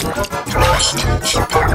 Prestige Power.